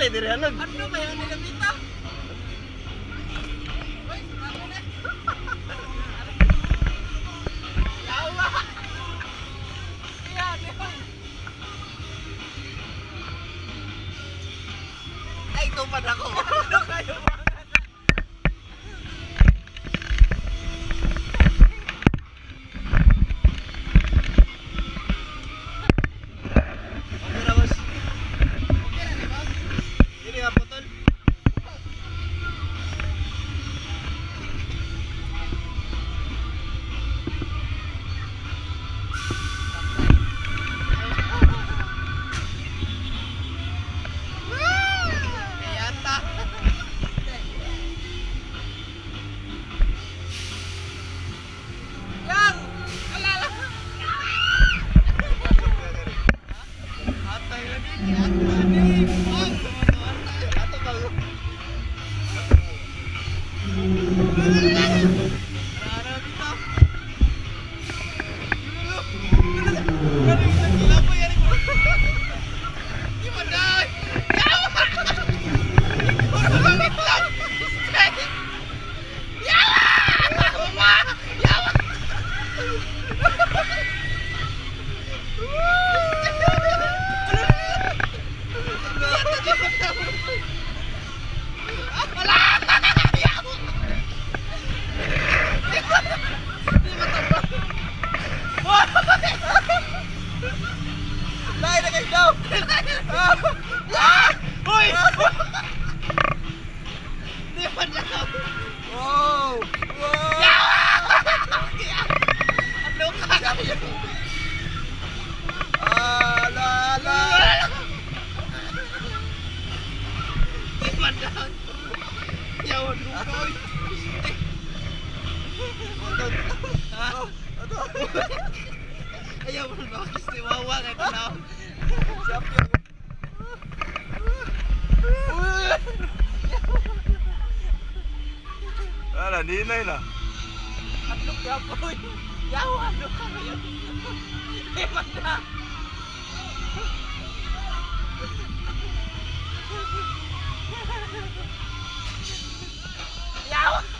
Dali diri hanag. Ano kaya nila kita? Ay, tumad ako. Ayaw mo ba? Kasi wawa ka na. Yun. Ala, ninay na. Ano ka po? Yawa! Ano ka ngayon? Mo na! Yawa!